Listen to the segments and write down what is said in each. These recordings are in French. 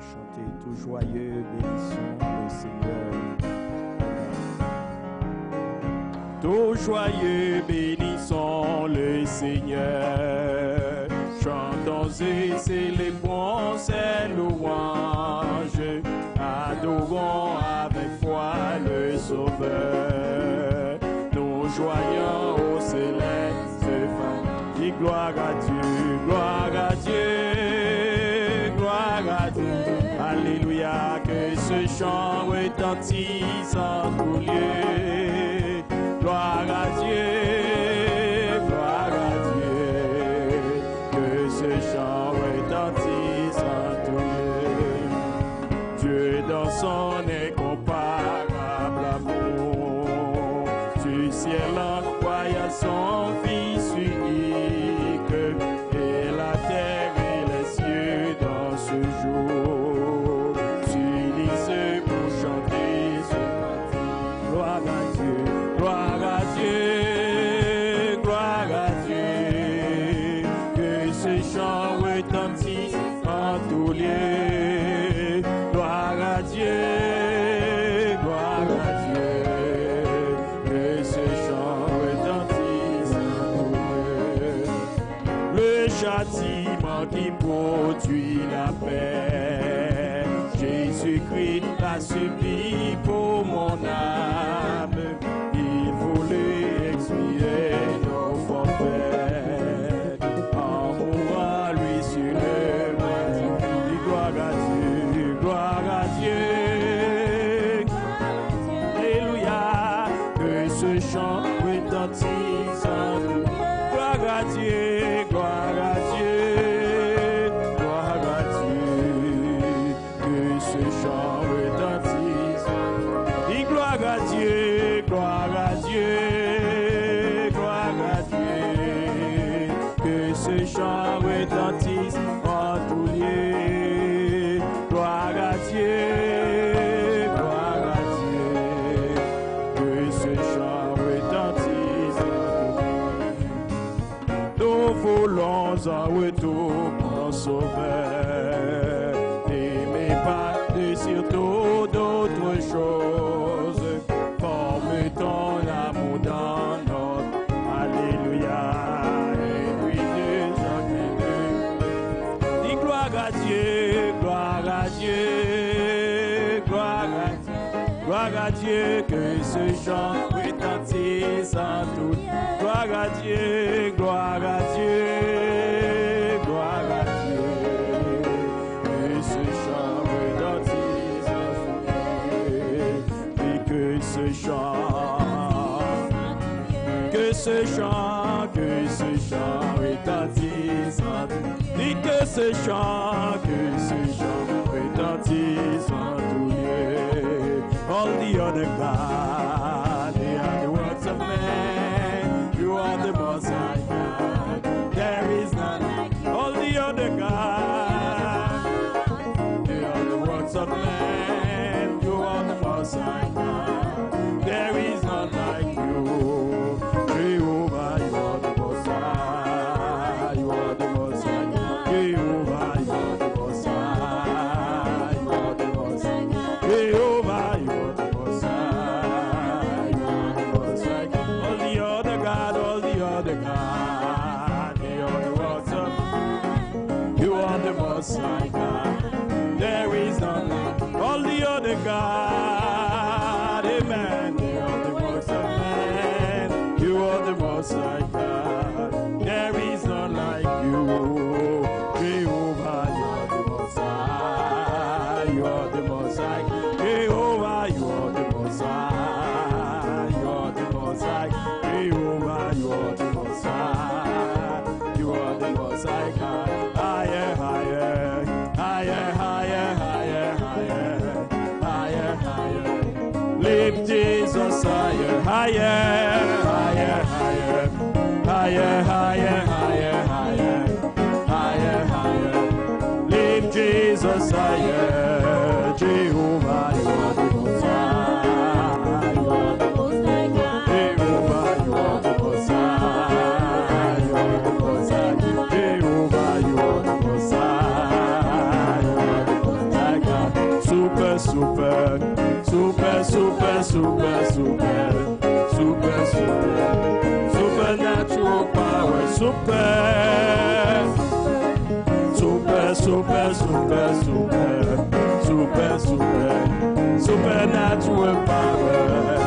chanter tout joyeux, bénissons le Seigneur. Tout joyeux, bénissons le Seigneur. Chantons et célébrons ses louanges. Adorons avec foi le Sauveur. Nous joignons au céleste fin. Dis gloire à chant retentissant pour lieu. za wetu sauveur n'aimez pas désir tout d'autres choses. Forme ton amour dans notre Alléluia. Et puis nous dis gloire à Dieu gloire à Dieu gloire à Dieu gloire à Dieu que ce chant retentisse en tout. Gloire à Dieu chant, que ce chant est attissant. Dis que ce chant, que ce chant est attissant. All the honor super, super, super, super, super, super, super, supernatural power,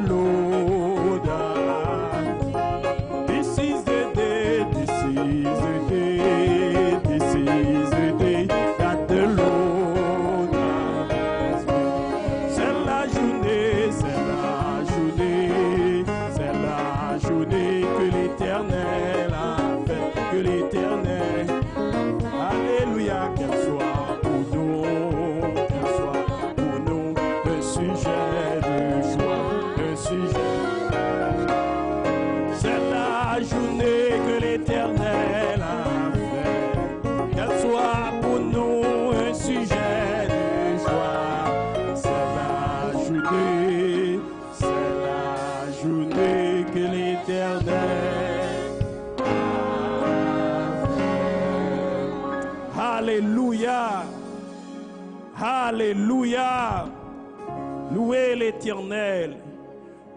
No.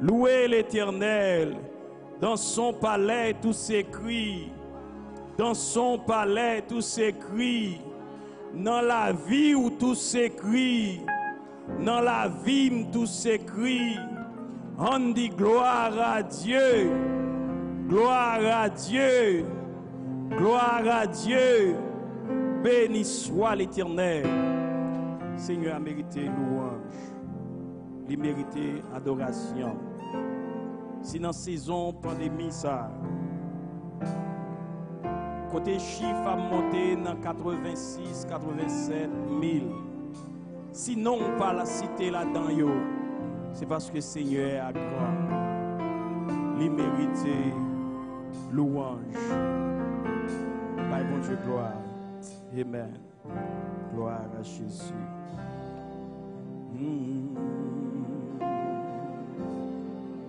Louez l'Éternel. Dans son palais, tout s'écrit. Dans son palais, tout s'écrit. Dans la vie où tout s'écrit. Dans la vie tout s'écrit. On dit gloire à Dieu. Gloire à Dieu. Gloire à Dieu. Béni soit l'Éternel. Seigneur a mérité louange. Il adoration si nan sezon pandemi sa. Kote chif a monte dans 86, 87 000. Sinon pa la site la C'est parce que le seigneur a kwa. Li merite louange. Bay bon Dieu gloire. Amen. Gloire à Jésus. Hmm.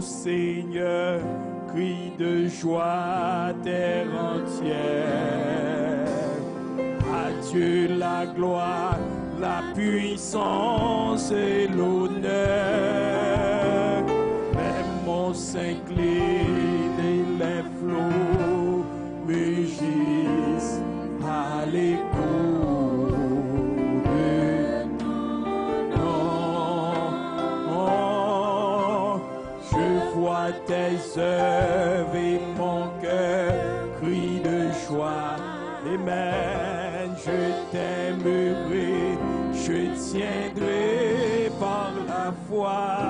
Seigneur, cri de joie terre entière. À Dieu la gloire, la puissance et l'honneur. Même monts s'inclinent et les flots mugissent à l'écoute. et mon cœur crie de joie. Amen, je t'aimerai, je tiendrai par la foi.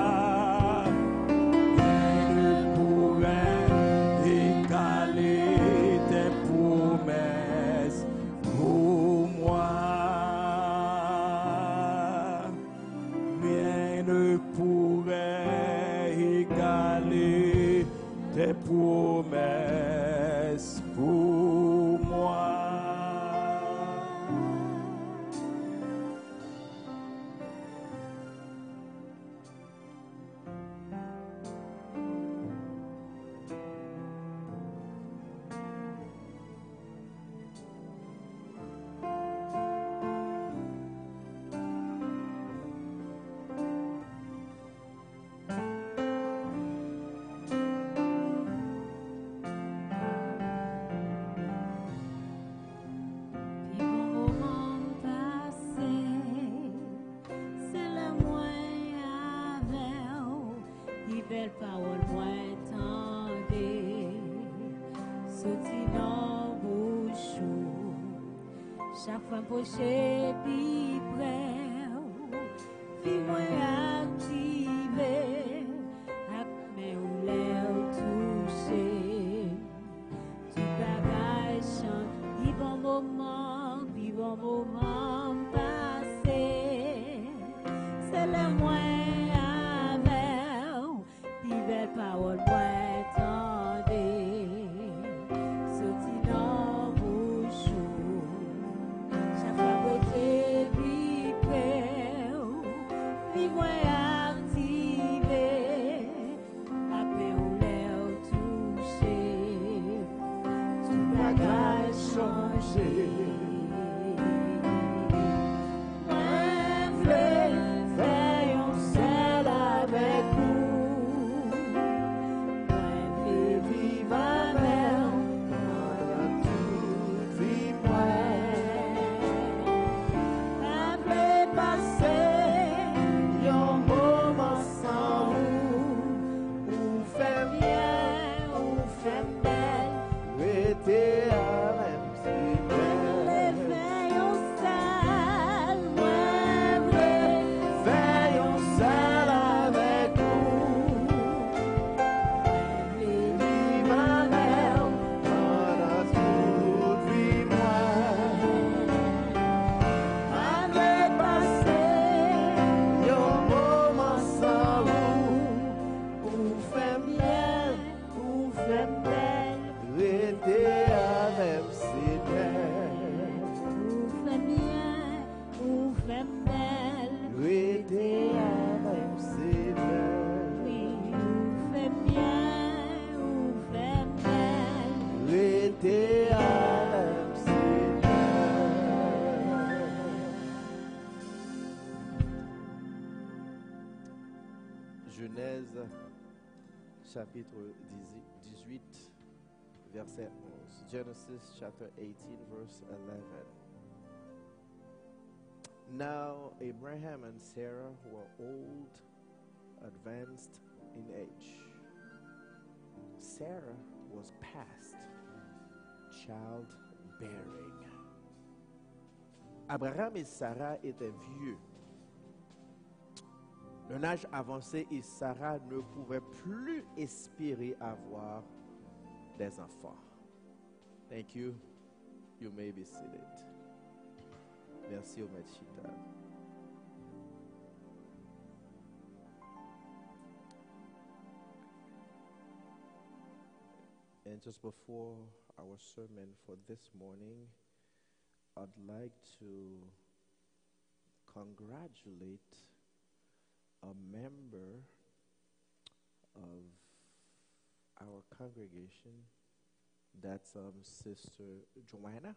Chapitre 18, verset 11. Genesis chapter 18, verse 11. Now Abraham and Sarah were old, advanced in age. Sarah was past childbearing. Abraham et Sarah étaient vieux. Un âge avancé et Sarah ne pouvait plus espérer avoir des enfants. Thank you. You may be seated. Merci, Omed Chita. And just before our sermon for this morning, I'd like to congratulate a member of our congregation. That's um, Sister Joanna.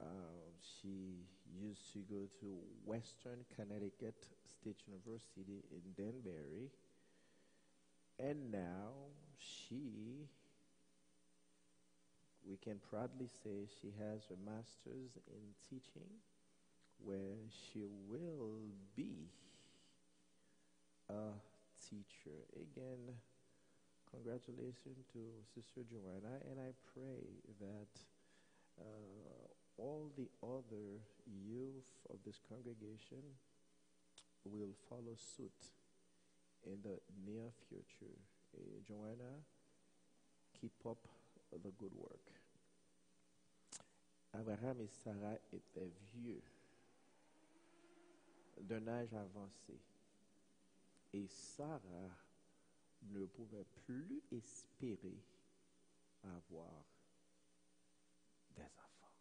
Um, she used to go to Western Connecticut State University in Danbury. And now she, we can proudly say she has her master's in teaching, where she will be a teacher. Again, congratulations to Sister Joanna, and I pray that uh, all the other youth of this congregation will follow suit in the near future. Eh, Joanna, keep up the good work. Abraham et Sarah étaient vieux, d'un âge avancé, et Sarah ne pouvait plus espérer avoir des enfants.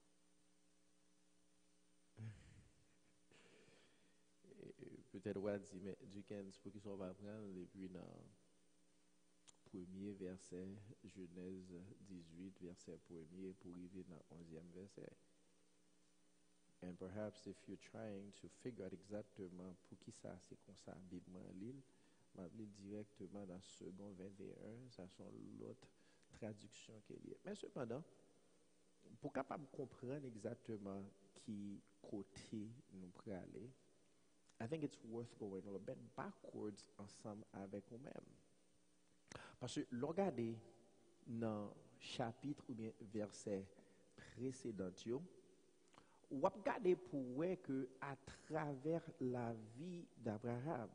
Peut-être on mais Dickens, pour qu'ils soient prendre, et puis dans premier verset, Genèse 18, verset premier, pour arriver dans 11e verset. And perhaps if you're trying to figure out exactement pour qui ça c'est comme ça, biblement l'île, m'a directement dans second 21, ça sont l'autre traduction qui est liée. Mais cependant, pour capable comprendre exactement qui côté nous pourrions aller, I think it's worth going a little bit backwards ensemble avec nous-mêmes. Parce que, regardez dans chapitre ou bien verset précédent, ou regardez pour voir que à travers la vie d'Abraham,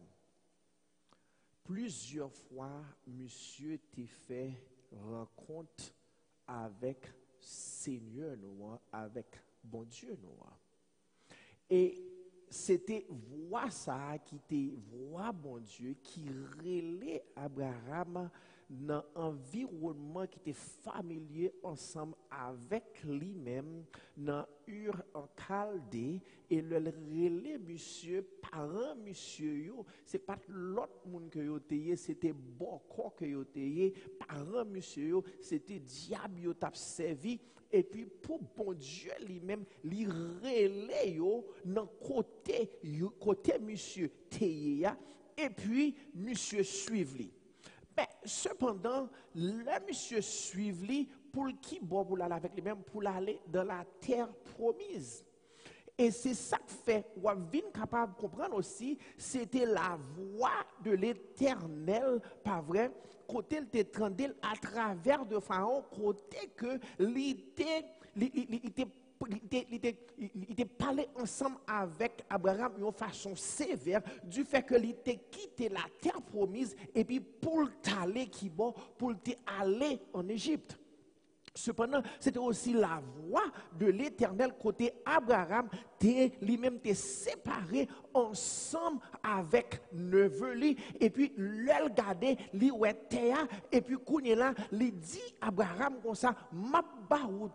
plusieurs fois, monsieur t'a fait rencontre avec Seigneur Noir, avec bon Dieu Noir. Et c'était voix ça qui était voix bon Dieu qui relait Abraham dans un environnement qui était familier ensemble avec lui-même dans Ur en Chaldée et le relais monsieur parent monsieur yo c'est pas l'autre monde que yo c'était Boko que yo parent monsieur c'était diable yo t'a servi. Et puis pour bon Dieu lui-même li relais yo dans côté côté monsieur et puis monsieur suivre lui cependant, le monsieur suive lui pour qui bon pour avec lui-même, pour aller dans la terre promise. Et c'est ça que fait, ou capable de comprendre aussi, c'était la voix de l'éternel, pas vrai, côté t'étendait à travers de Pharaon, côté que l'était, il il était- parlé ensemble avec Abraham d'une façon sévère du fait que il était quitté la terre promise et puis pour t'aller qui bon pour en Égypte. Cependant, c'était aussi la voix de l'éternel côté Abraham, lui-même séparé ensemble avec neveu lui, et puis l'el gardé, terre, et puis là, li dit Abraham comme ça, ba ou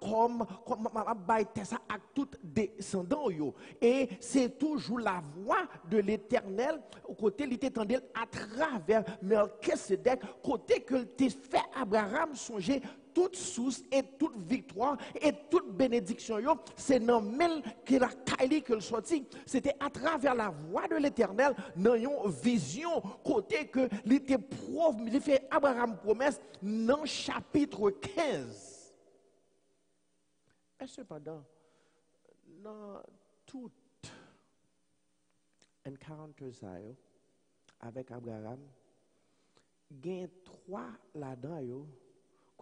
comme comme ba terre ça à tout descendant yo. Et c'est toujours la voix de l'Éternel au côté t'entendait à travers Melchizedek côté que t'es fait Abraham songer toute source et toute victoire et toute bénédiction, c'est dans mel que la Kaili que le sorti. C'était à travers la voix de l'éternel, dans une vision, côté que l'était prof, il fait Abraham promesse dans chapitre 15. Mais cependant, dans tout encounter avec Abraham, il y a trois là-dedans,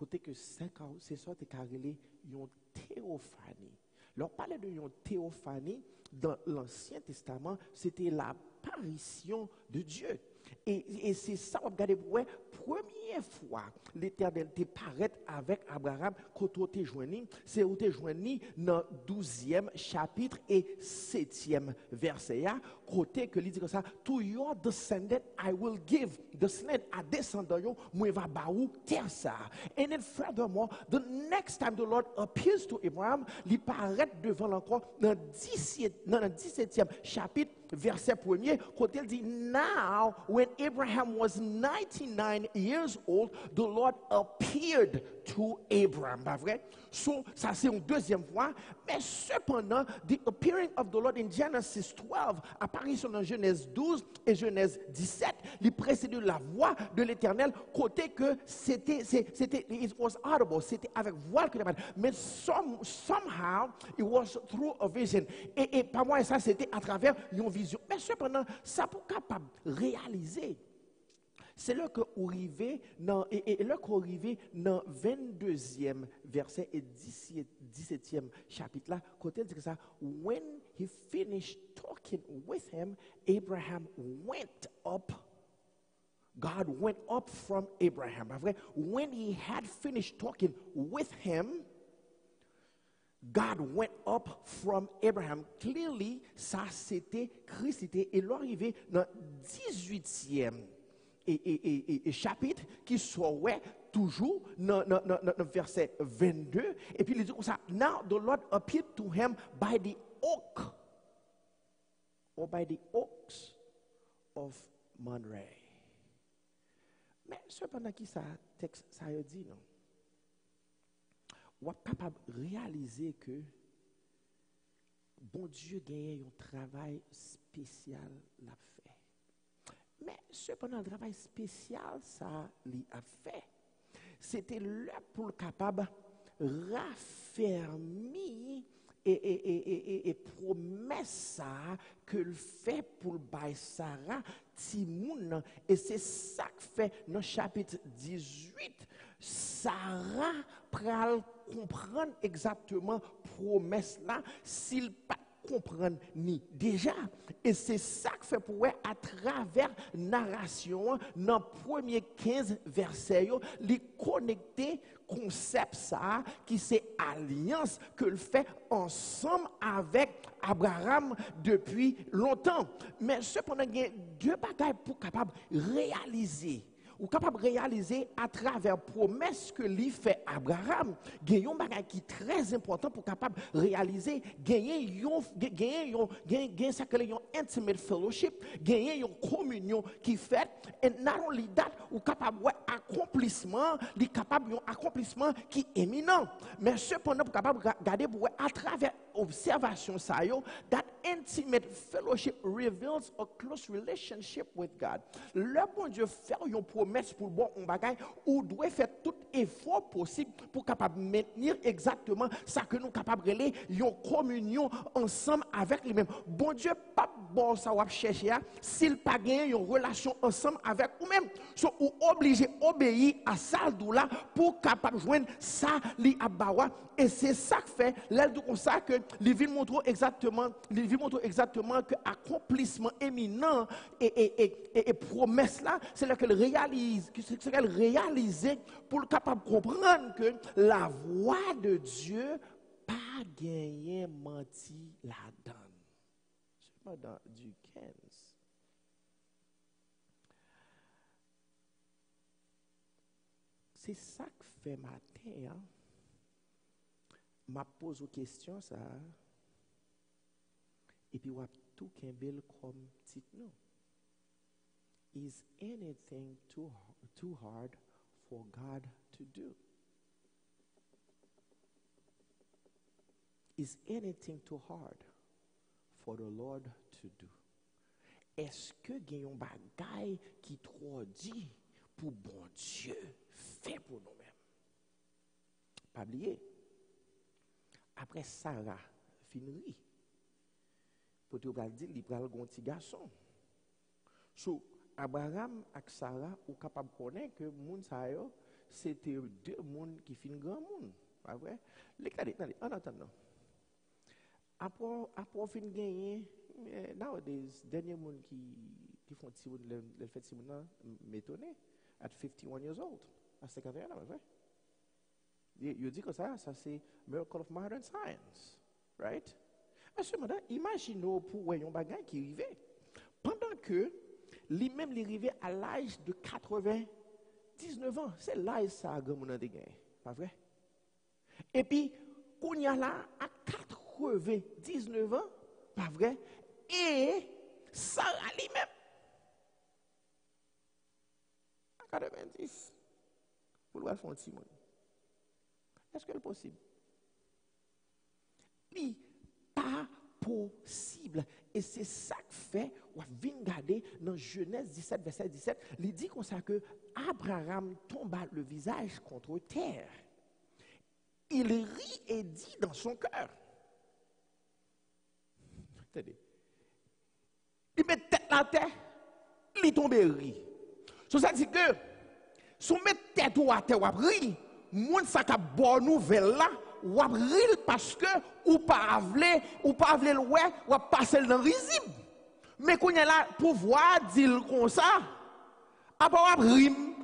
côté que 5 ans, c'est ça qui a une théophanie. Leur parler de théophanie dans l'Ancien Testament, c'était l'apparition de Dieu. Et, c'est ça, on regarde pour première fois, l'Éternel te paraît avec Abraham quand on te joigné, c'est où te joigné dans 12e chapitre et 7e verset. Côté que il dit comme ça, to your descendant I will give, descendant à descendant, moi va baou terre ça. And then furthermore, the next time the Lord appears to Abraham, il paraît devant l'encore dans 17e chapitre verset 1er, quand il dit, Now, when Abraham was 99 years old, the Lord appeared to Abraham. Pas vrai? So, ça c'est une deuxième fois. Mais cependant, the appearing of the Lord in Genesis 12, apparition dans Genèse 12 et Genèse 17, il précède la voix de l'éternel, côté que c'était, c'était, it was audible, c'était avec voix que Mais some, somehow, it was through a vision. Et, par moi, ça c'était à travers une vision. Mais cependant, ça pour capable réaliser c'est là qu'on arrivé dans 22e verset et 17e chapitre là côté dit ça when he finished talking with him Abraham went up God went up from Abraham. When he had finished talking with him, God went up from Abraham. Clearly, ça c'était Christ, et dans 18e et, chapitre qui soit toujours dans, le verset 22. Et puis il dit comme ça, Now the Lord appeared to him by the oak, or by the oaks of Monterey. Mais cependant qui ça texte ça dit non? On est capable de réaliser que bon Dieu gagne un travail spécial l'a mais cependant, le travail spécial, ça a fait. C'était là pour le capable raffermir et, et, et, et, promesse que le fait pour le Sarah Timoun. Et c'est ça que fait dans le chapitre 18. Sarah pral comprendre exactement promesse là s'il pas comprendre ni déjà. Et c'est ça que fait pour à travers narration, dans premier 15 versets, les connecter concept ça, qui c'est alliance que le fait ensemble avec Abraham depuis longtemps. Mais cependant, il y a deux bagages pour capable réaliser ou capable de réaliser à travers promesse que lui fait Abraham. Un bagage qui très important pour capable réaliser, gagner gagner gagner ça que intimate fellowship, gagner une communion qui fait et not only that ou capable accomplissement, il capable un accomplissement qui est éminent. Mais cependant pour capable garder à travers observation ça yo, that intimate fellowship reveals a close relationship with God. Le bon Dieu fait une promesse pour bon on bagaille ou doit faire tout effort possible pour capable maintenir exactement ça que nous capable de une communion ensemble avec lui-même. Bon Dieu pas bon ça va chercher hein. s'il pas gagné une relation ensemble avec vous-même. So, ou obligé obéir à ça là pour capable joindre ça li abawa et c'est ça que fait l'aide comme ça que les villes montrent exactement, les exactement que accomplissement éminent et, et, promesse là, c'est là qu'elle réalise, c'est qu'elle réalise pour capable comprendre que la voix de Dieu pas gagné menti la donne. C'est dans du 15. C'est ça que fait matin. Hein? Ma pose aux questions, ça. Et puis, on tout bel comme titre, non. Is anything too, too hard for God to do? Is anything too hard for the Lord to do? Est-ce que un bagay qui trop dit pour bon Dieu fait pour nous-mêmes? Pas oublier. Apre Sara finri. Pote ou pral dil, li pral gonti gason. Sou, Abraham ak Sara ou kapab konen ke moun sa yo, se te de moun ki fin gran moun. Pa vre? Lek tade, tade, an atan nan. Apro fin genye, nowadays, denye moun ki, ki fon ti moun, le, le fet si moun nan, metone, at 51 years old. A 51 an, pa vre? Il dit que ça, ça c'est miracle of modern science, right? Monsieur, madame, imaginez pour un bagage qui arrivait. Pendant que lui-même, il arrivait à l'âge de 99 ans. C'est l'âge ça a gagné, pas vrai? Et puis, qu'on y a là, à 99 ans, pas vrai? Et Sarah lui-même, à 90, pour le faire un petit Est-ce que c'est possible? Oui, pas possible. Et c'est ça que fait, on vient regarder dans Genèse 17, verset 17, il dit comme ça que Abraham tomba le visage contre terre. Il rit et dit dans son cœur. Il met tête la terre, il tombe et rit. Ça dit que, si on met tête à terre, on rit, moun sa ka bonne nouvelle là, ou rire parce que ou pas avler ou pas avler le ouais ou passer dans risible mais qu'on est là pouvoir dire comme ça après rime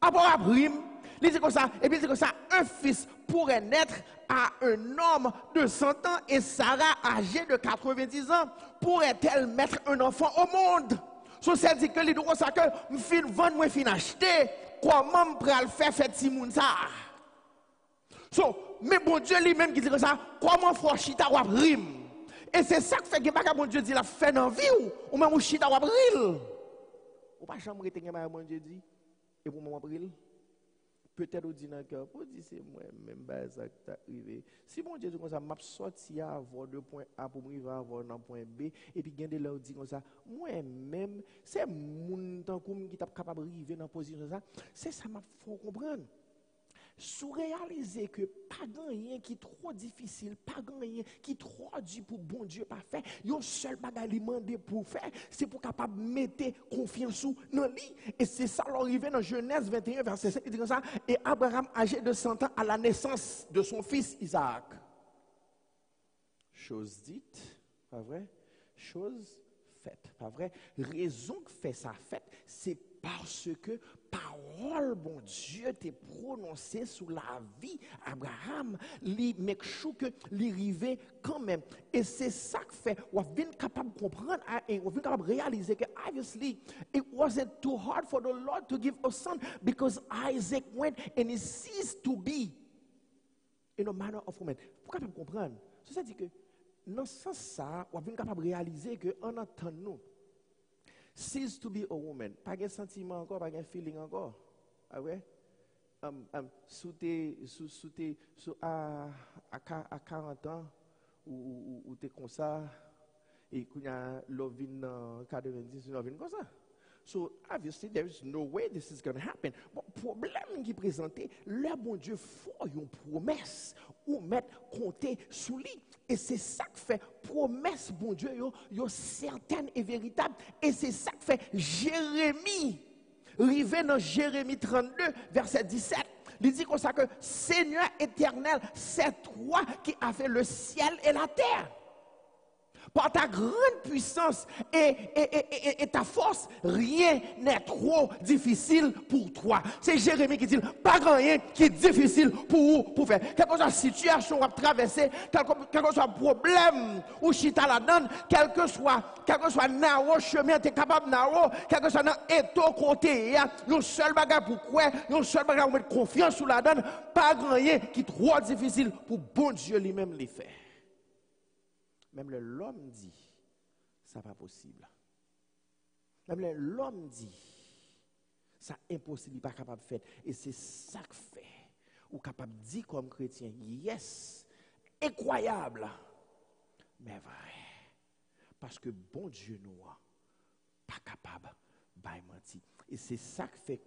après rime il dit comme ça et puis dit comme ça un fils pourrait naître à un homme de 100 ans et Sarah âgée de 90 ans pourrait-elle mettre un enfant au monde? So c'est dit que les comme ça que me fin vendre moi fin acheter comment me le faire faire Timoun ça? So, mais bon Dieu lui-même qui dit comme ça, comment faire chita ou rime? Et c'est ça qui fait que pas bon Dieu dit la fait dans vie ou, ou même ou chita ou ril? Ou pas chambre te ma bon Dieu dit? Et pour moi ril? Peut-être au dit dans cœur, pour dire c'est moi même pas ça qui arrivé. Si bon Dieu dit comme ça, m'a sorti avoir de point A pour arriver à avoir dans point B et puis gagner là dit comme ça, moi même c'est mon temps qui t'a capable arriver dans position ça, c'est ça m'a faut comprendre sous réaliser que pas rien qui est trop difficile, pas rien qui est trop dur pour bon Dieu pas faire, un seul bagage demandé pour faire, c'est pour capable mettre confiance dans lui. Et c'est ça l'arrivée dans Genèse 21 verset 7, il dit comme ça, et Abraham âgé de 100 ans à la naissance de son fils Isaac. Chose dite, pas vrai? Chose faite, pas vrai? Raison que fait ça fait, c'est parce que parole, bon Dieu, t'est prononcée sur la vie Abraham, li make sure que li quand même. Et c'est ça que fait, on bien capable de comprendre hein, et on bien capable de réaliser que obviously it wasn't too hard for the Lord to give a son because Isaac went and he ceased to be in a manner of woman. Pourquoi capable comprendre? Ça dire que dans ce sens ça, on bien capable de réaliser que en entendant nous cease to be a woman. Pas de sentiment encore, pas de feeling encore. Ah ouais? Um, um, sous sous, sous sous, à, à, à 40 ans, ou, ou, ou t'es comme ça, et y a l'ovine 90, l'ovine comme ça. So obviously there is no way this is going to happen. But problème qui présenté, le bon Dieu faut une promesse ou mettre compter sous lui. Et c'est ça que fait promesse, bon Dieu, yo, yo certaine et véritable. Et c'est ça que fait Jérémie. Rivé dans Jérémie 32, verset 17. Il dit comme ça que Seigneur éternel, c'est toi qui as fait le ciel et la terre. Par ta grande puissance et, ta force, rien n'est trop difficile pour toi. C'est Jérémie qui dit, pas grand rien qui est difficile pour vous pour faire. Quelle que soit la situation à traverser, quel que, soit le problème ou chita la donne, quel que soit, quel que soit narrow chemin, tu es capable de narrow, quel que soit dans étau côté, un seul bagage pour quoi, un seul bagage pour mettre confiance sur la donne, pas grand rien qui est trop difficile pour bon Dieu lui-même les faire. Même l'homme dit, ça pas possible. Même l'homme dit, ça impossible, pas capable de faire. Et c'est ça que fait. Ou capable de dire comme chrétien, yes, incroyable, mais vrai. Parce que bon Dieu nous, pas capable de mentir. Et c'est ça que fait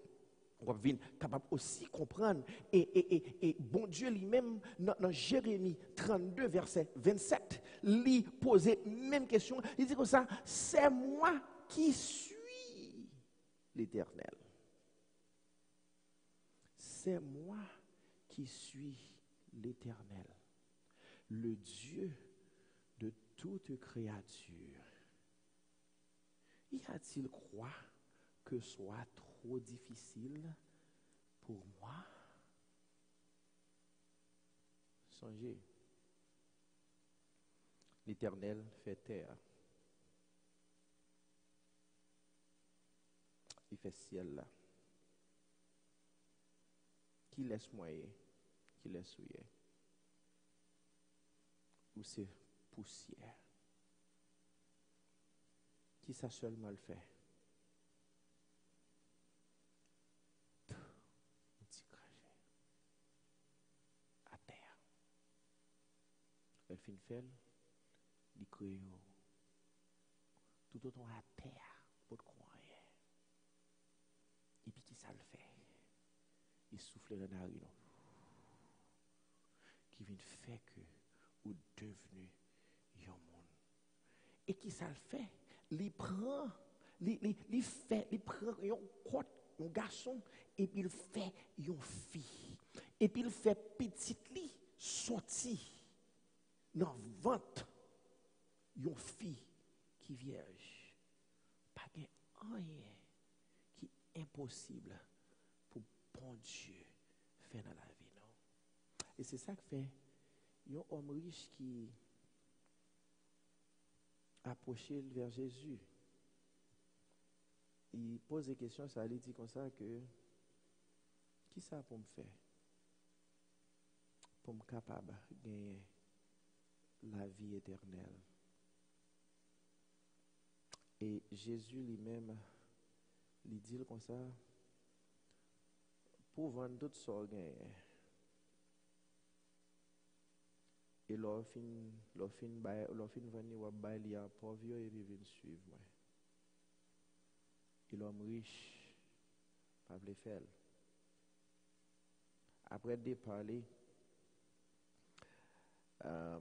on va capable aussi comprendre. Et, bon Dieu lui-même, dans, Jérémie 32, verset 27, lui posait même question. Il dit comme ça, c'est moi qui suis l'Éternel. C'est moi qui suis l'Éternel, le Dieu de toute créature. Y a-t-il quoi que soit trop difficile pour moi? Songez, l'Éternel fait terre. Il fait ciel. Qui laisse moyer, qui laisse souiller. Ou c'est poussière? Qui ça seulement le fait? Un petit crachet. À terre. Elle fin fait, il crée tout autant à terre pour croire. Et puis ça le fait? Il souffle dans la narine. Qui vient faire que ou devenu un monde. Et qui ça le fait? Il prend, il, fait, il prend un côte, un garçon, et puis il fait une fille. Et puis il fait petite lit sorti dans le ventre une fille qui vierge. Pas de rien qui est impossible pour bon Dieu faire dans la vie. Non? Et c'est ça que fait un homme riche qui approchait vers Jésus. Il pose des questions, ça lui dit comme ça que qui ça pour me faire? Pour me capable de gagner? La vie éternelle. Et Jésus lui-même lui dit comme ça, pour vendre d'autres sortes Et leur fin, leur fin, leur fin venir ou bail li à pauvre et puis venir suivre moi. Et l'homme riche, pas le faire. Après de parler, euh,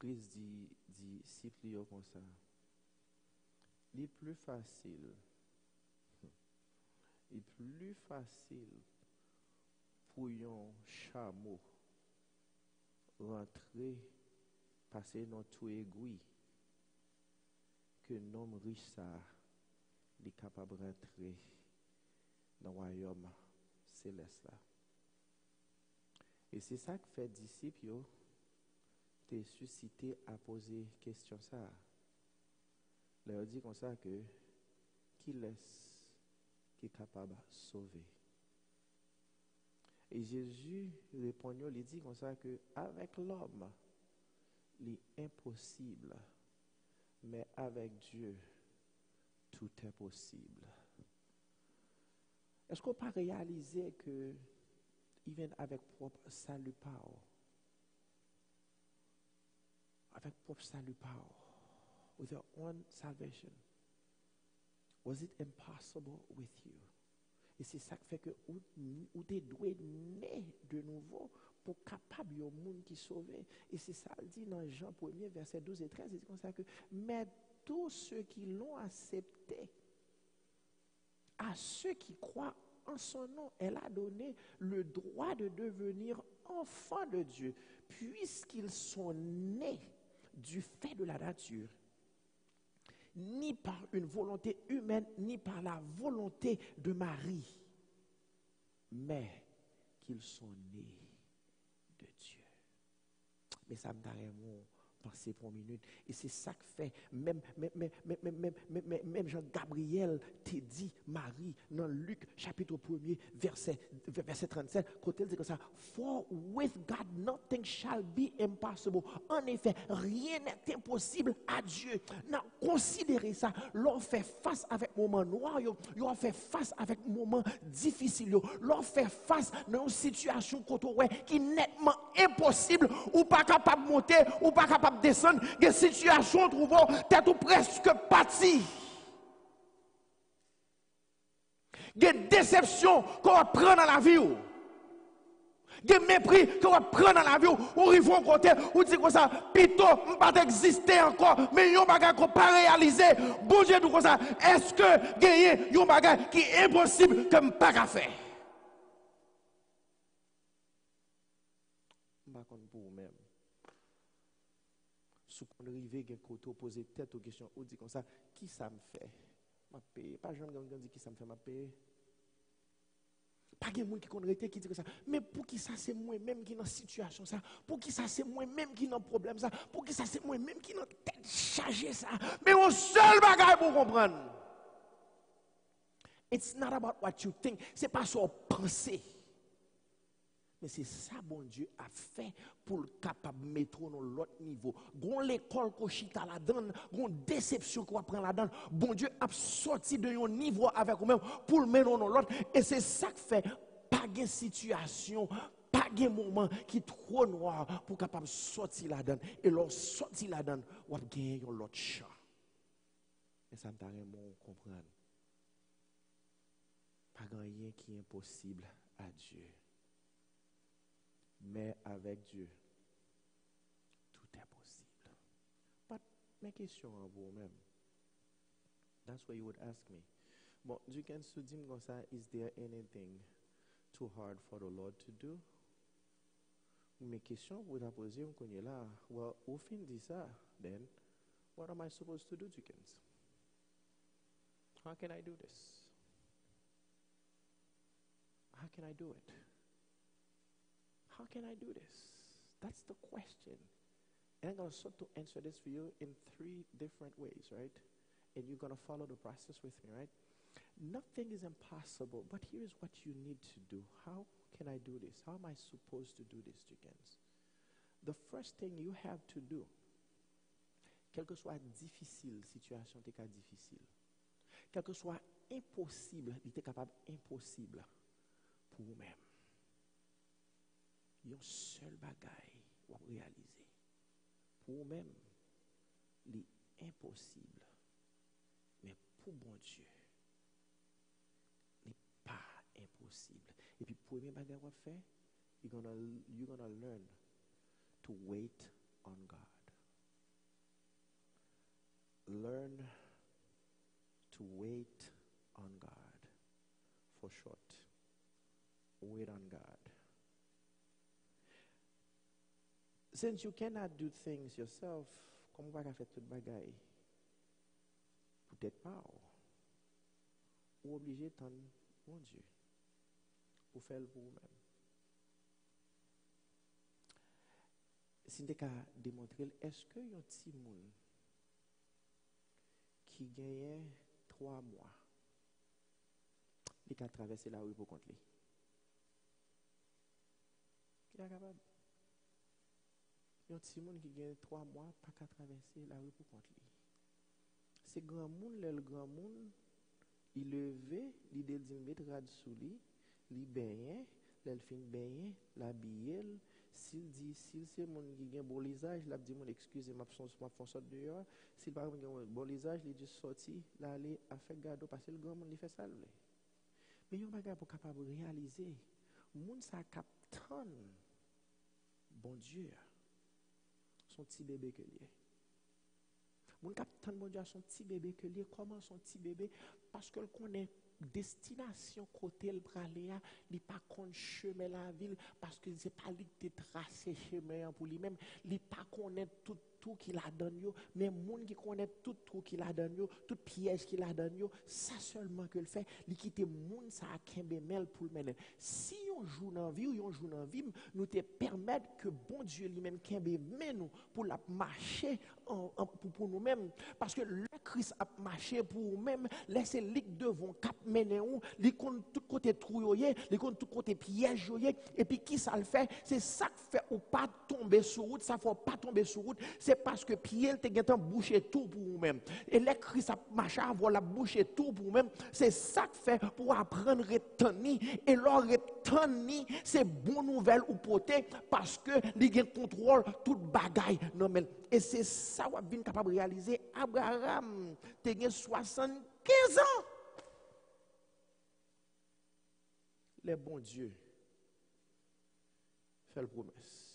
Christ dit, dit, disciple comme ça. Il est plus facile, il est plus facile pour un chameau rentrer, passer dans tout aiguille, que un homme riche ça, est capable de rentrer dans le royaume céleste. Et c'est ça que fait disciple, suscité à poser question ça. Leur dit comme ça que qui laisse qui est capable de sauver? Et Jésus répond, il dit comme ça que avec l'homme, il est impossible, mais avec Dieu, tout est possible. Est-ce qu'on peut réaliser que even avec propre salut par avec propre salut par with your own salvation was it impossible with you? Et c'est ça qui fait que ou, t'es doué né de nouveau pour capable de monde qui sauvé. Et c'est ça dit dans Jean 1er verset 12 et 13 il comme ça que mais tous ceux qui l'ont accepté à ceux qui croient en son nom, elle a donné le droit de devenir enfants de Dieu, puisqu'ils sont nés du fait de la nature, ni par une volonté humaine, ni par la volonté de Marie, mais qu'ils sont nés de Dieu. Mais ça me paraît penser pour une minute. Et c'est ça que fait, même, même, même, même, même, Jean-Gabriel t'a dit, Marie, dans Luc chapitre 1er, verset, verset 37, quand elle dit comme ça, For with God nothing shall be impossible. En effet, rien n'est impossible à Dieu. Non, considérez ça, l'on fait face avec moment noir, l'on fait face avec moment difficile, l'on fait face à une situation qui est nettement impossible, ou pas capable de monter, ou pas capable de descendre, des situations trouvant tête ou presque partie. Des déceptions qu'on va prendre dans la vie. Des mépris qu'on va prendre dans la vie. Ou arrive au côté, ou dit comme ça, plutôt, pas exister encore, mais yon bagage qu'on pas réalisé. Bon Dieu, comme ça, est-ce que gagner yon bagage qui est impossible que pas faire? pour vous-même. Si vous arrivez à côté, poser tête aux questions, ou dit comme ça, qui ça me fait? Ma paye. Pas jeune qui dit qui ça me fait ma paye. Pas monde qui connaît qui dit ça. Mais pour qui ça c'est moi-même qui dans situation ça? Pour qui ça c'est moi-même qui dans problème ça? Pour qui ça c'est moi-même qui dans tête chargée ça? Mais un seul bagage pour comprendre. It's not about what you think. C'est pas sur penser. Mais c'est ça, bon Dieu, a fait pour le capable de mettre dans l'autre niveau. Gon l'école qu'on chita la donne, gon déception qu'on prend la donne. Bon Dieu a sorti de un niveau avec vous-même pour le mettre dans l'autre. Et c'est ça qui fait pas de situation, pas de moment qui est trop noir pour capable sortir la donne. Et lorsque sortir la donne, on va gagner l'autre chat. Et ça me vraiment comprendre. Pas rien qui est impossible à Dieu. Mais avec Dieu, tout est possible. Mes questions à vous-même. That's what you would ask me. Bon, du can se dire comme ça, is there anything too hard for the Lord to do? Mes questions, vous avez posé, on connaît là. Well, au fin de ça, then, what am I supposed to do, Dickens? How can I do this? How can I do it? How can I do this? That's the question. And I'm going to sort to answer this for you in three different ways, right? And you're going to follow the process with me, right? Nothing is impossible, but here's what you need to do. How can I do this? How am I supposed to do this, chickens? The first thing you have to do, quel que soit difficile, situation t'es difficile, quel que soit impossible, est capable impossible pour vous-même. Il y a un seul bagaille à réaliser. Pour vous-même, l'impossible. Mais pour bon Dieu, n'est pas impossible. Et puis, premier bagage à faire, you're gonna, you're gonna learn to wait on God. Learn to wait on God. For short, wait on God. Since you cannot do things yourself, kom wak a fè tout bagay? Poutèt pa ou. Ou oblige tan, moun dieu, pou fèl pou ou mèm. Sin de ka demontrel, eske yon ti moun ki genyen 3 mwa li ka travesse la ou pou kont li? Ki la kapab? yon ti moun ki gen 3 mwa pa ka travesse la rou pou kont li. Se gran moun, lèl gran moun, li leve, li del di mbet rad sou li, li benyen, lèl fin benyen, la biyel, sil di, sil se moun ki gen bolizaj, la di moun ekskuse map son map fonsot deyo, sil par moun gen bolizaj, li di soti, la li afek gado, pase l gran moun li fe sal vle. Men yon bagay pou kapab realize, moun sa kap ton, bon Diyo, son petit bébé que lié. Mon capitaine mon Dieu son petit bébé que lié. Comment son petit bébé? Parce que connaît destination côté le praléa, il pas connaît chemin la ville parce que c'est pas lui qui tracé chemin pour lui-même, il pas connaît toute trou qui la donne yo, mais monde qui connaît tout trou qui la donne yo, tout piège qui la donne yo, ça seulement que le fait, li quitte monde ça a kembe mel pour le mener. Si on joue dans vie ou on joue dans vie, nous te permettre que bon Dieu lui-même kembe men nous pour la marcher en- en- pour, pour nous-mêmes. Parce que le Christ a marché pour nous-mêmes, laissez lik devant cap mener li kon tout côté trou li kon tout côté piège et puis qui ça le fait, c'est ça que fait ou pas tomber sur route, ça faut pas tomber sur route, c'est parce que Pierre te bouché tout pour nous-mêmes. Et le Christ a marché avoir la tout pour nous-mêmes, c'est ça que fait pour apprendre reteni et leur reteni, c'est bonne nouvelle ou poté parce que gen contrôle toute bagaille non mais et c'est ça ou bien capable de réaliser. Abraham te gen 75 ans. Le bon Dieu fait la promesse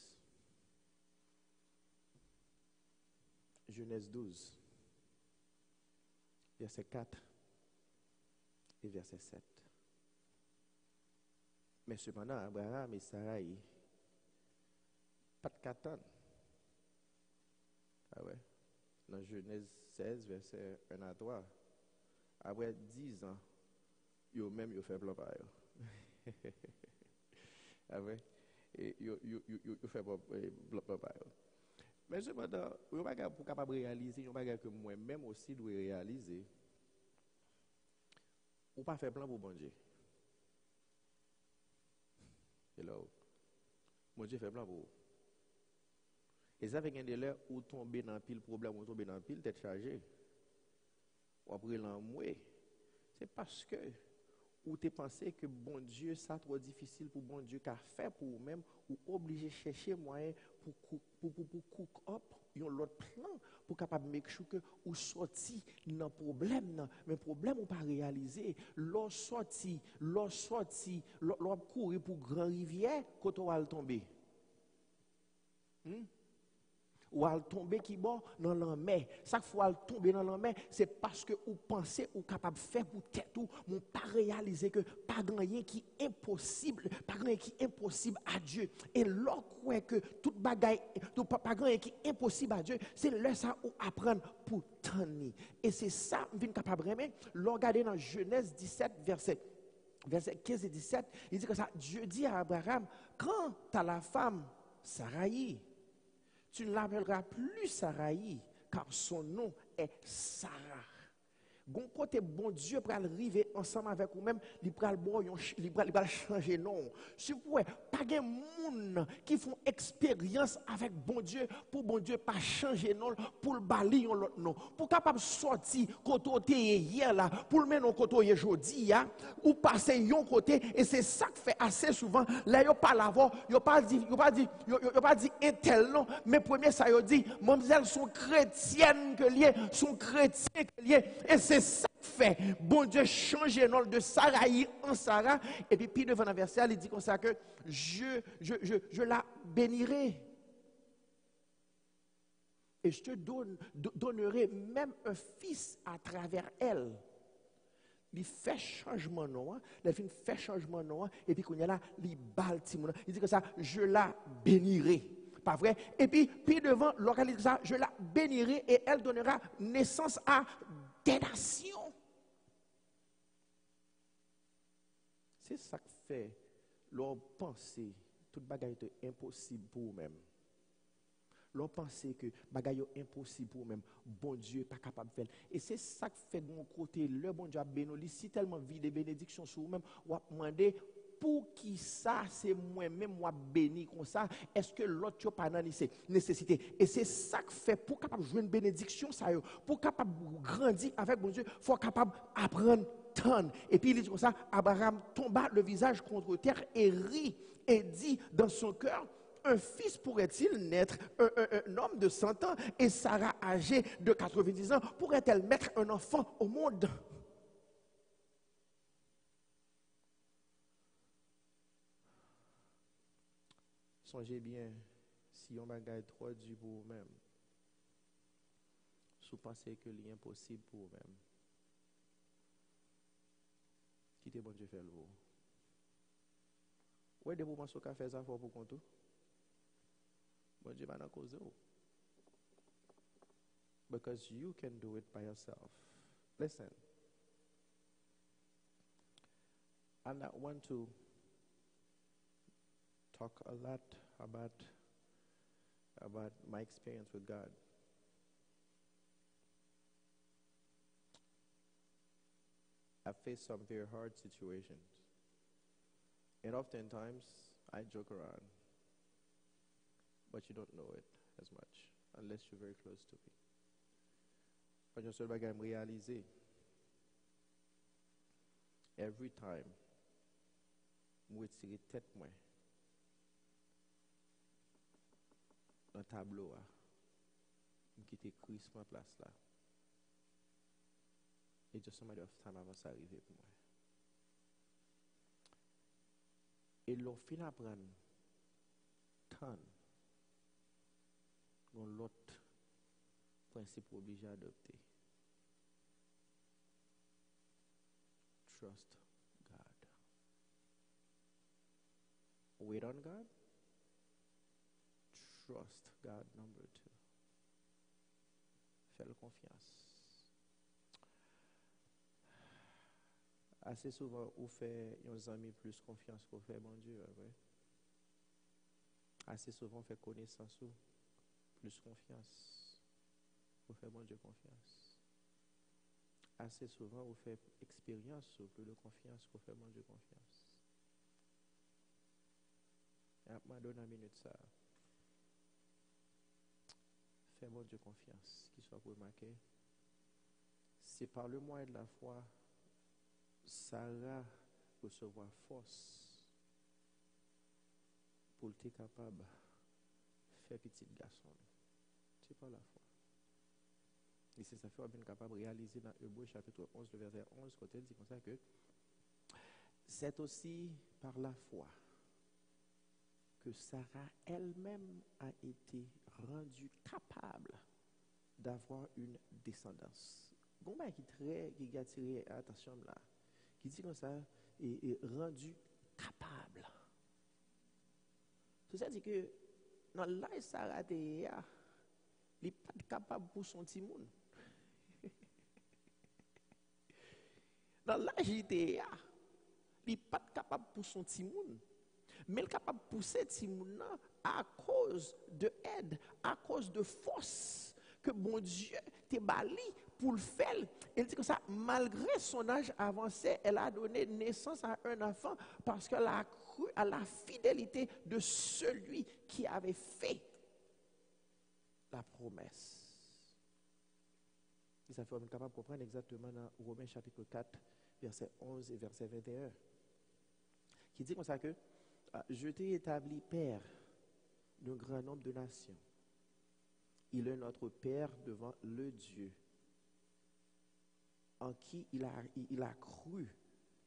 Genèse 12 verset 4 et verset 7 mais cependant Abraham et Sarai pas de 4 ans ah ouais? Dans Genèse 16 verset 1 à 3 après 10 ans yo même yo fait plan par yo. Ah ouais? Yo yo fait plan plan par mais cependant yo pas pour capable réaliser yo pas que moi même aussi dois réaliser ou pas faire plan pour bon Dieu Hello. Mon Dieu fait plan pour vous. Et ça fait des l'heure où tomber dans pile problème, ou tomber dans pile tête chargée. Ou après l'enmouer. C'est parce que ou tu pensé que bon Dieu, ça trop difficile pour bon Dieu qu'a fait pour vous-même, ou obligé de chercher moyen pour pour pour, pour cook up yon l'autre plan pour capable make sure que ou sorti dans problème nan. mais problème ou pas réalisé l'on sorti l'on sorti l'on courir pour grand rivière quand on va tomber Hmm? Ou al tomber qui bon dans la mer. Chaque fois al tomber dans la mer, c'est parce que vous pensez ou capable de faire pour tête ou mon pas réaliser que pas rien qui est impossible, pas rien qui est impossible à Dieu. Et quoi que toute bagaille tout pas rien qui est impossible à Dieu, c'est là ça ou apprendre pour tenir. Et c'est ça vinn capable de. Regardez dans Genèse 17 verset verset 15 et 17, il dit que ça Dieu dit à Abraham, quand tu as la femme Sarai, tu ne l'appelleras plus Sarai, car son nom est Sarah. Gon côté bon Dieu pour arriver ensemble avec vous-même, il pral changer nom. Si vous pouvez pas gen moun qui font expérience avec bon Dieu pour bon Dieu pas changer nom pour le bali yon l'autre nom. Pour capable sortir côté hier là, pour le mener côté aujourd'hui ya, ou passer yon côté et c'est ça que fait assez souvent là yo pas l'avoir, yo pas dit yo pas dit yo, yo- yo pas dit nom, mais premier ça yo dit mademoiselle sont chrétiennes que lié, sont chrétiens que lié et c'est ça que fait bon Dieu change le nom de Sarai en Sarah et puis puis devant verset il dit comme ça que je je je, je la bénirai et je te donne, do- donnerai même un fils à travers elle. Il fait changement non, il fait changement non, et puis qu'on y a là, il. Il dit que ça, je la bénirai. Pas vrai? Et puis, puis devant, ça, je la bénirai et elle donnera naissance à des nations. C'est ça que fait leur penser, toute bagaille est impossible pour vous-même. Leur penser que bagaille est impossible pour vous-même, bon Dieu n'est pas capable de faire. Et c'est ça qui fait de mon côté, le bon Dieu a béni, si tellement vie de bénédiction sur vous-même, ou a pour qui ça, c'est moi-même, moi béni comme ça, est-ce que l'autre n'a pas nécessité? Et c'est ça qui fait, pour capable jouer une bénédiction, ça, pour capable grandir avec bon Dieu, il faut capable d'apprendre tonne. Et puis il dit comme ça, Abraham tomba le visage contre terre et rit et dit dans son cœur, un fils pourrait-il naître, un, un- un homme de 100 ans, et Sarah âgée de 90 ans, pourrait-elle mettre un enfant au monde? Songez bien, si on bagaille trop dur pour vous-même, si vous pensez que l'impossible pour vous-même, quittez bon Dieu faire le vous. Ouais, des moments sur fait ça faut pour compte. Bon Dieu va dans cause de vous. because you can do it by yourself. Listen. I not want to talk a lot about about my experience with God. I faced some very hard situations. And oftentimes I joke around. But you don't know it as much unless you're very close to me. But je seul bagage me réaliser every time je retire tête moi dans tableau a je quitte Christ ma place là. Et just a matter of time avant ça arriver pour moi. Et l'on fin apprendre tant dans l'autre principe obligé à adopter. Trust God. Wait on God trust God number two fais confiance assez souvent, on fait nos amis plus confiance qu'on fait mon Dieu? Assez souvent, on fait connaissance ou plus confiance. On fait mon Dieu confiance. Assez souvent, on fait expérience ou plus de confiance qu'on fait mon Dieu confiance. Et une minute ça. Fais mon Dieu confiance, qu'il soit pour remarquer. C'est par le moyen de la foi Sarah recevoir force pour être capable de faire petit garçon. C'est pas la foi. Et c'est ça fait bien capable de réaliser dans Hébreu chapitre 11, le verset 11, côté dit comme ça que c'est aussi par la foi que Sarah elle-même a été rendue capable d'avoir une descendance. Bon, ben, qui qui a attention là qui dit comme ça, rendu capable. Ça veut dire que dans l'âge Sarah il n'est pas capable pour son petit monde. dans l'âge il n'est pas capable pour son petit monde. Mais il est capable de pousser petit monde à cause de aide, à cause de force que bon Dieu t'a bali pour le faire. Elle dit que ça, malgré son âge avancé, elle a donné naissance à un enfant parce qu'elle a cru à la fidélité de celui qui avait fait la promesse. Et ça fait capable de comprendre exactement dans Romains chapitre 4, verset 11 et verset 21, qui dit comme ça que ah, je t'ai établi père d'un grand nombre de nations. Il est notre Père devant le Dieu en qui il a, cru,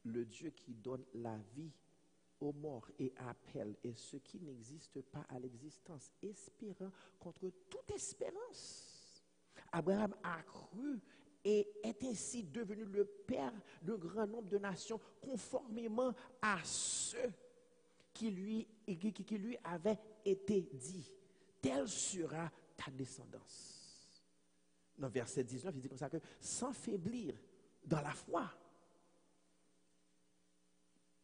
le Dieu qui donne la vie aux morts et appelle, et ce qui n'existe pas à l'existence, espérant contre toute espérance. Abraham a cru et est ainsi devenu le père d'un grand nombre de nations, conformément à ce qui lui, qui, qui lui avait été dit. Telle sera ta descendance dans verset 19, il dit comme ça que sans faiblir dans la foi,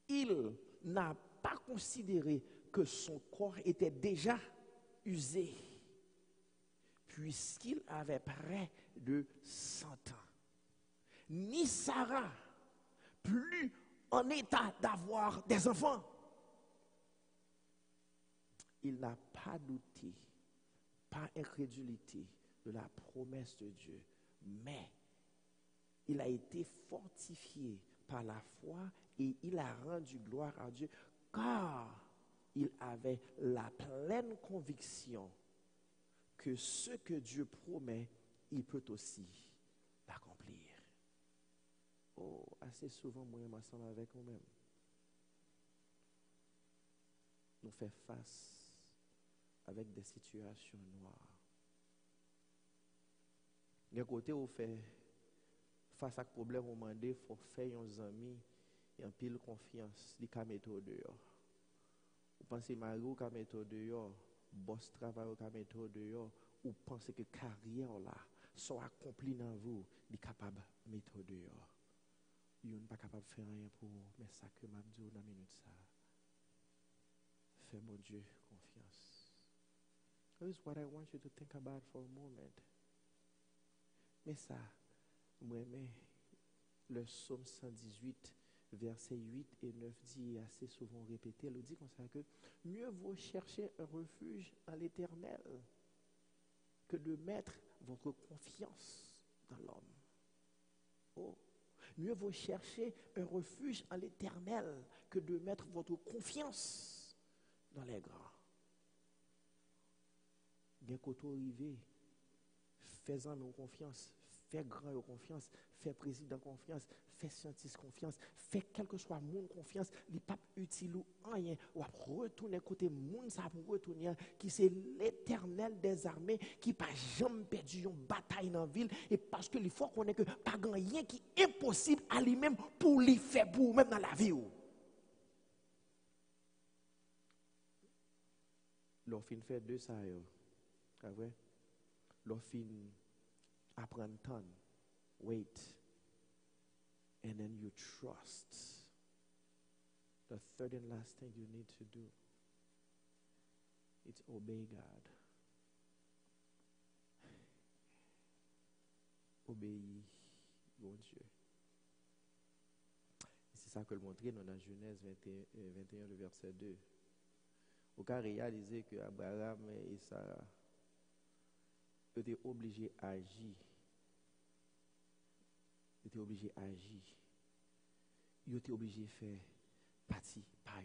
il n'a pas considéré que son corps était déjà usé, puisqu'il avait près de 100 ans. Ni Sarah, plus en état d'avoir des enfants. Il n'a pas douté, pas incrédulité, de la promesse de Dieu. Mais il a été fortifié par la foi et il a rendu gloire à Dieu car il avait la pleine conviction que ce que Dieu promet, il peut aussi l'accomplir. Oh, assez souvent, moi, je m'assemble avec nous-mêmes. Nous faisons face avec des situations noires. D'un côté, on fait face à ce problème, on demande, il faut faire un ami et un pile confiance, il faut mettre dehors. Vous pensez mari ou mettre dehors, boss travail ou mettre dehors, ou pensez que carrière là, sont accomplis dans vous, il est capable de mettre dehors. Vous n'est pas capable de faire rien pour vous, mais ça que m'a dit dans la minute ça. Fais mon Dieu. Is what I want you to think about for a moment. Mais ça, moi, mais le psaume 118, versets 8 et 9 dit assez souvent répété, elle dit comme ça que mieux vaut chercher un refuge à l'éternel que de mettre votre confiance dans l'homme. Oh, mieux vaut chercher un refuge à l'éternel que de mettre votre confiance dans les grands. Bien qu'auto arrivé, faisant nos confiance, fais grand confiance, fais président confiance, fais scientiste confiance, fais quel que soit monde confiance, il pas utile ou rien, ou retourner côté monde ça pour retourner qui c'est l'éternel des armées qui pas jamais perdu une bataille dans la ville et parce que il faut qu'on ait que pas rien qui est impossible à lui-même pour lui faire pour même dans la vie. L'on fin fait deux fin apprendre temps, wait, and then you trust. The third and last thing you need to do is obey God. Obéis, bon Dieu. C'est ça que le montrer dans la Genèse 21, 21, le verset 2. Au cas réaliser que Abraham et Sarah étaient obligés d'agir. Ils étaient obligés d'agir. Ils étaient obligés de faire partie par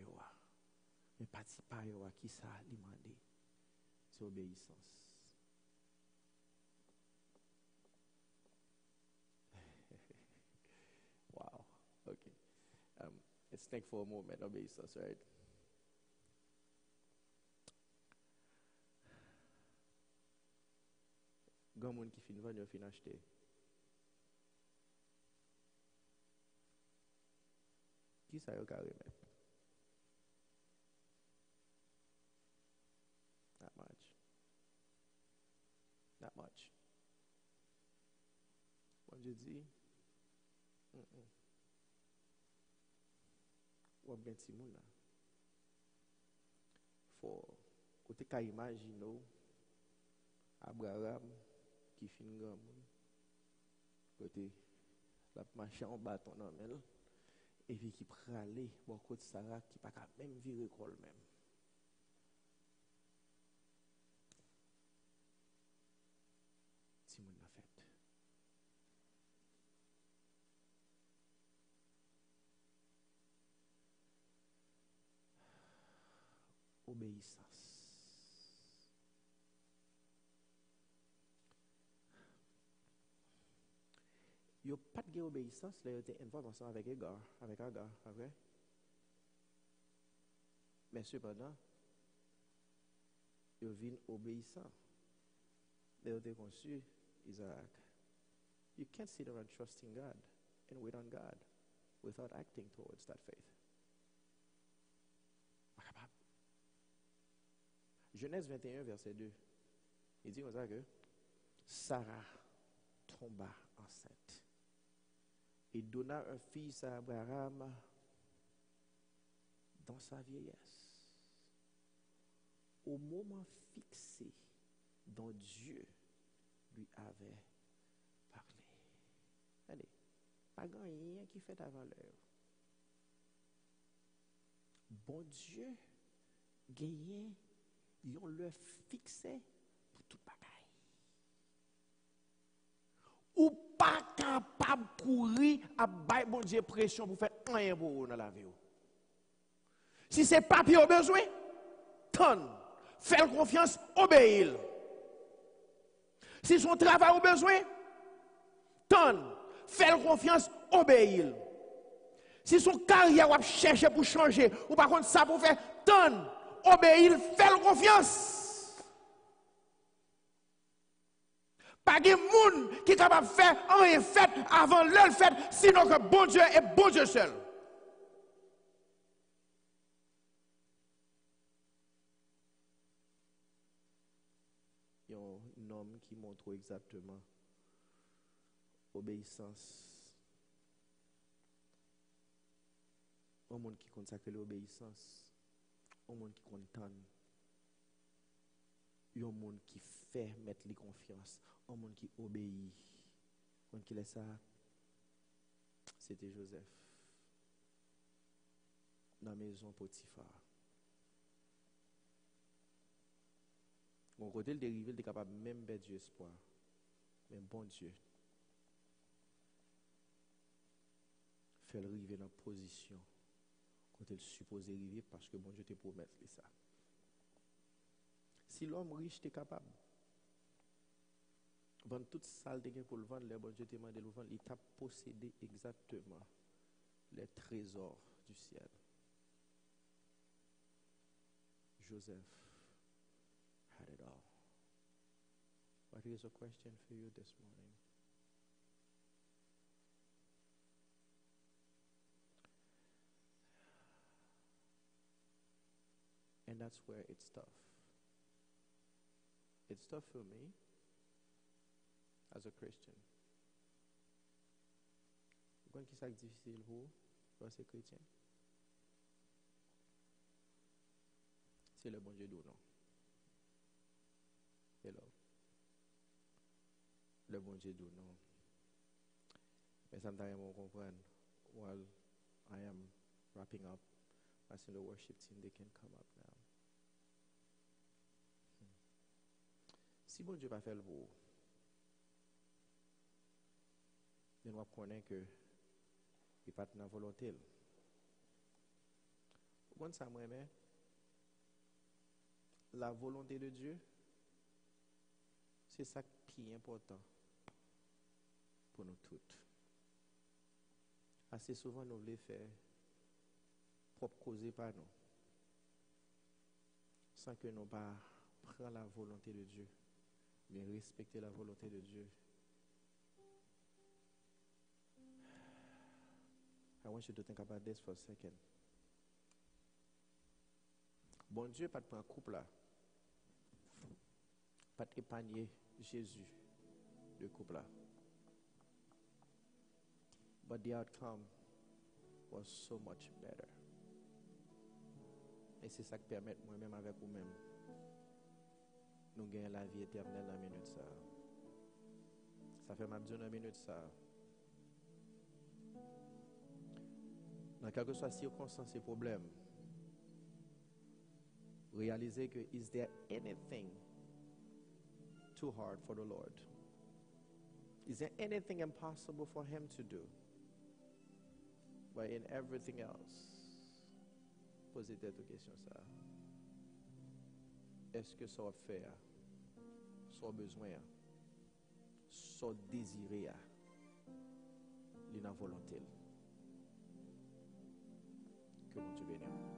Mais partie par qui ça demandé? C'est obéissance. wow. Okay. Um, let's think for a moment. Obéissance, right? Gan moun ki fin van yo fin achete. Ki sa yo kare men? Not much. Not much. Wap je di? Mm -mm. Wap gen ti moun la. For, ou te ka imagino Abraham ki fin gran moun. Kote, lap mache an baton nan men, evi ki prale bon kote Sarah ki pa ka men vire kol men. Ti moun na fet. Obeisa. N'y a pas de obéissance, là, il était une fois ensemble avec Agar, avec Agar, vrai? Mais cependant, il vient obéissant. Il a conçu Isaac. You can't sit around trusting God and wait on God without acting towards that faith. Pas capable. Genèse 21, verset 2. Il dit comme ça que Sarah tomba enceinte et donna un fils à Abraham dans sa vieillesse. Au moment fixé dont Dieu lui avait parlé. Allez, pas rien qui fait avant l'heure. Bon Dieu, gagné, ils ont le fixé pour tout bagaille. Ou pas capable de courir à bailler bon pression pour faire rien pour vous dans la vie. Si c'est papier au besoin, tonne. Fais confiance, obéis. Si son travail au besoin, tonne. Fais confiance, obéis. Si son carrière ou chercher pour changer, ou par contre ça pour faire, tonne. Obéis, fais confiance. Pas de monde qui est capable de faire un fait avant le fait, sinon que bon Dieu est bon Dieu seul. Il y a un homme qui montre exactement obéissance. Un monde qui consacre l'obéissance. Un monde qui content. Un monde qui fait mettre les confiance. Un monde qui obéit. Monde qui laisse ça. C'était Joseph. Dans la maison Potiphar. Mon côté, le dérivé, il est capable même de Dieu espoir. Mais bon Dieu, fait le arriver dans la position quand il supposé arriver parce que bon Dieu te promet ça. Si l'homme riche est capable, vendre toute salle de pour le vendre, le bon Dieu te de le vendre, il t'a possédé exactement les trésors du ciel. Joseph had it all. But here's a question for you this morning. And that's where it's tough. It's tough for me as a Christian. Quand qui c'est difficile pour pour ces chrétiens? C'est le bon Dieu d'où non? Hello. Le bon Dieu d'où non? Mais sometimes I comprendre while I am wrapping up, asking the worship team they can come up now. Si bon Dieu va faire le beau, nous doit connaître que il pas la volonté. Vous ça moi mais la volonté de Dieu c'est ça qui est important pour nous toutes. Assez souvent nous voulons faire propre causer par nous sans que nous pas prendre la volonté de Dieu mais respecter la volonté de Dieu. I want you to think about this for a second. Bon Dieu, pas de prendre couple là. Pas d'épargner Jésus de couple là. But the outcome was so much better. Et c'est ça qui permet moi-même avec vous-même nous gagnons la vie éternelle dans la minute ça. Ça fait ma dans minute ça. Dans quelque soit circonstance et problème, réalisez que is there anything too hard for the Lord? Is there anything impossible for him to do? But in everything else, posez cette question ça. Est-ce que ça va faire? son besoin, son désir, il a volonté. Que mon Dieu bénisse.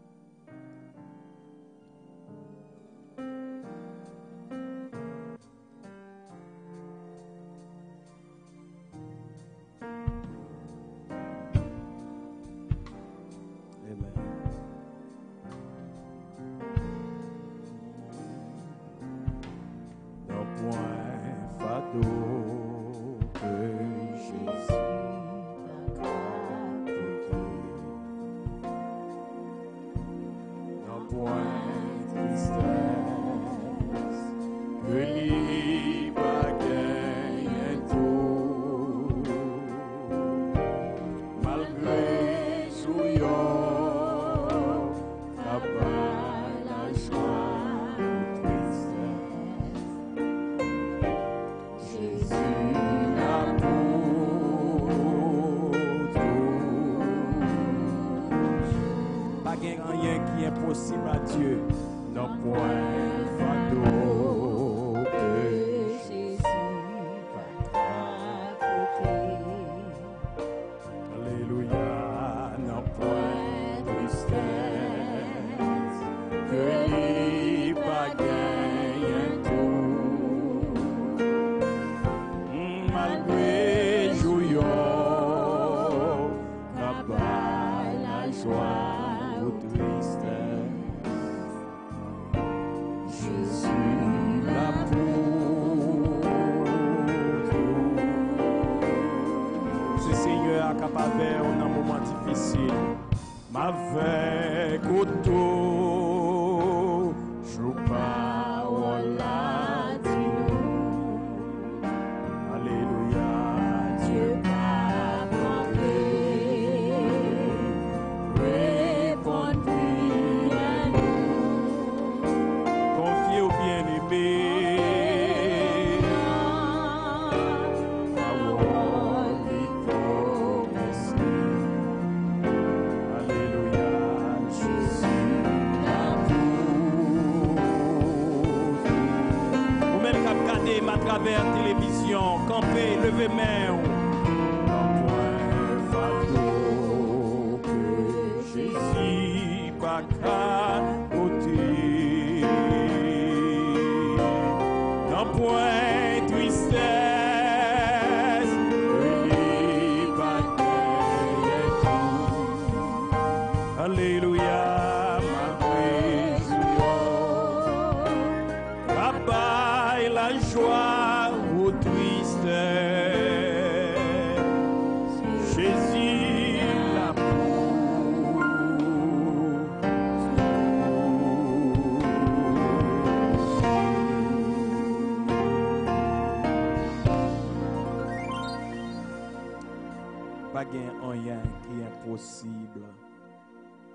Impossible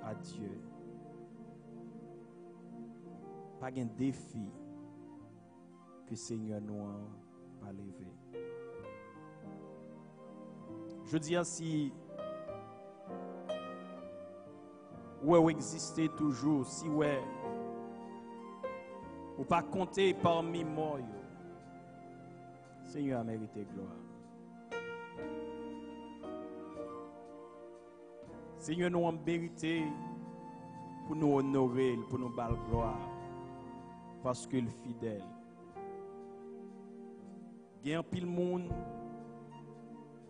à Dieu. Pas gain défi que Seigneur nous pas levé. Je dis ainsi, ouais, ou existez toujours, si ouais, ou pas compter parmi moi. Seigneur a mérité gloire. Seigneur nous a mérité pour nous honorer, pour nous battre gloire, parce qu'il est fidèle. Il y a un pile monde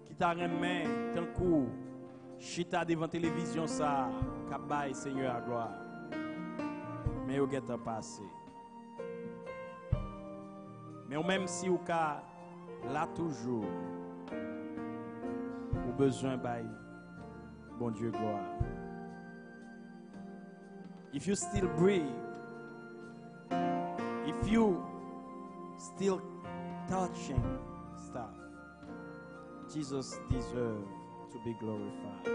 qui t'a remis tant coup, chita devant la télévision ça, kabaye Seigneur à gloire. Mais au est passé. Mais même si au cas là toujours, ou besoin bail, bon Dieu gloire. If you still breathe, if you still touching stuff, Jesus deserves to be glorified.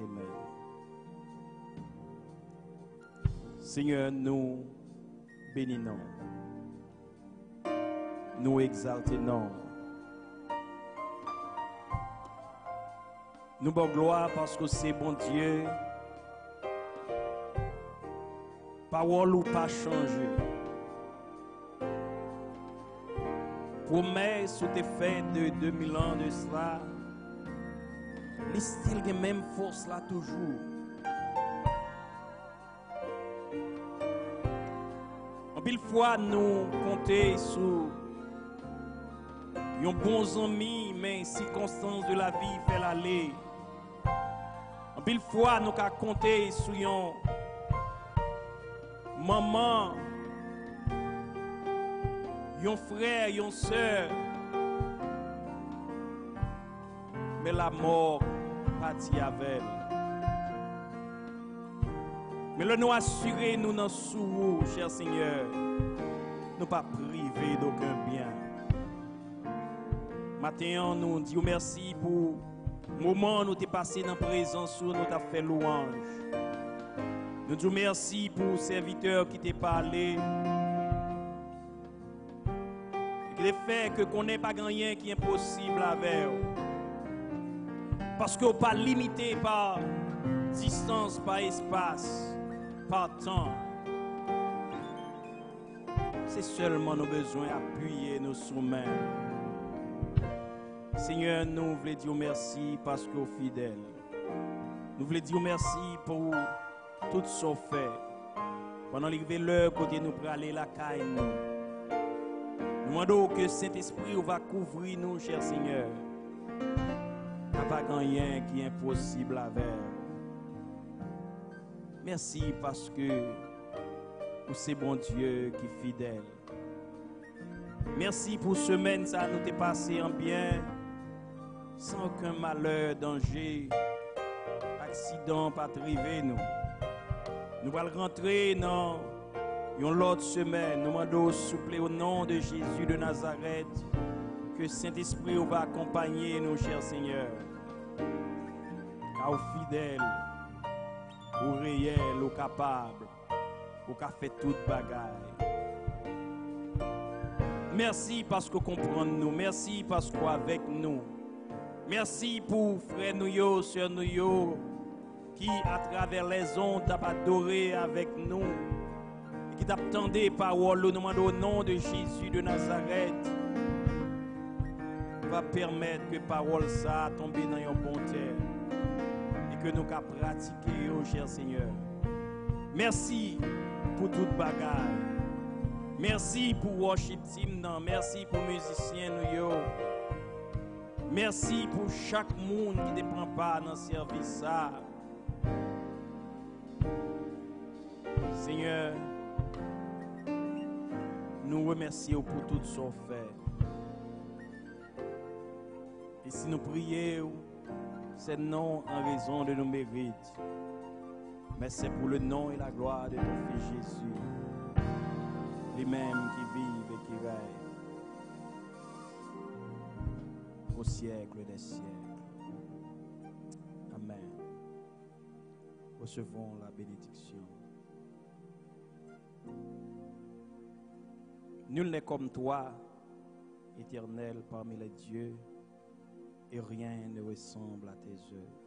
Amen. Seigneur, nous bénissons, nous exaltons. Nous bon gloire parce que c'est bon Dieu. Parole ou pas changer. Promesse ou te fait de 2000 ans de cela. Les styles de même force là toujours. En pile fois nous compter sur un bons amis, mais circonstances de la vie fait l'aller. Pile fois, nous avons compté sur une maman, un frère, une soeur. Mais la mort partit avec. Mais le nous assurer, nous n'en sous, cher Seigneur, nous pas privés d'aucun bien. Matin, nous disons merci pour moment nous t'es passé dans la présence où nous t'as fait louange. Nous disons merci pour le serviteur qui t'a parlé. Et a fait que qu'on n'ait pas rien qui est impossible avec vous. Parce qu'on pas limité par distance, par espace, par temps. C'est seulement nos besoins appuyer nos sous-mains. Seigneur, nous voulons dire merci parce que vous fidèle. Nous voulons dire merci pour tout ce qu'on fait. Pendant l'arrivée l'heure, côté nous pour aller la caille nous. Demandons que Saint-Esprit va couvrir nous, cher Seigneur. Il n'y a pas rien qui est impossible avec. Merci parce que c'est bon Dieu qui est fidèle. Merci pour semaine ça nous t'est passé en bien. Sans aucun malheur, danger, accident pas arrivé nous. Nous allons rentrer dans une autre semaine. Nous demandons souple au nom de Jésus de Nazareth que Saint-Esprit va accompagner nous, chers Seigneur. Car au fidèle, au réel, au capable, au qu'a fait toute. Merci parce que vous comprenez nous. Merci parce que avec nous. Merci pour frère nous, yo, sœur nous, qui à travers les ondes t'a adoré avec nous. Et qui t'attendait parole nous demande au nom de Jésus de Nazareth. Va permettre que parole ça tombe dans un bon terre. Et que nous puissions pratiquer, oh cher Seigneur. Merci pour toute bagaille. Merci pour worship team, non. merci pour musiciens nous yo. Merci pour chaque monde qui ne prend pas dans le service. Seigneur, nous remercions pour tout ce qu'on fait. Et si nous prions, c'est non en raison de nos mérites, mais c'est pour le nom et la gloire de ton Fils Jésus, lui-même qui au siècle des siècles. Amen. Recevons la bénédiction. Nul n'est comme toi, éternel parmi les dieux, et rien ne ressemble à tes œuvres.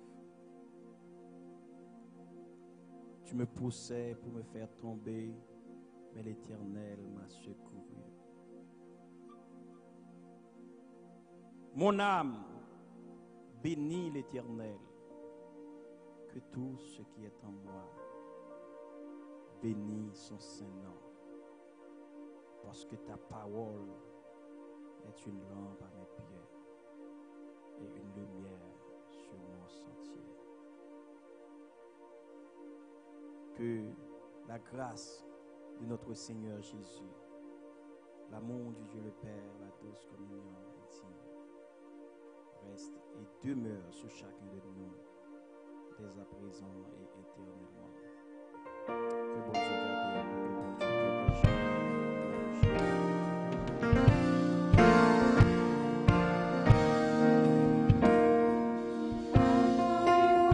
Tu me poussais pour me faire tomber, mais l'Éternel m'a secouru. Mon âme bénit l'Éternel, que tout ce qui est en moi bénit son Saint-Nom, parce que ta parole est une lampe à mes pieds et une lumière sur mon sentier. Que la grâce de notre Seigneur Jésus, l'amour du Dieu le Père, la douce communion reste et demeure sur chacun de nous, dès à présent et éternellement. Que bon Dieu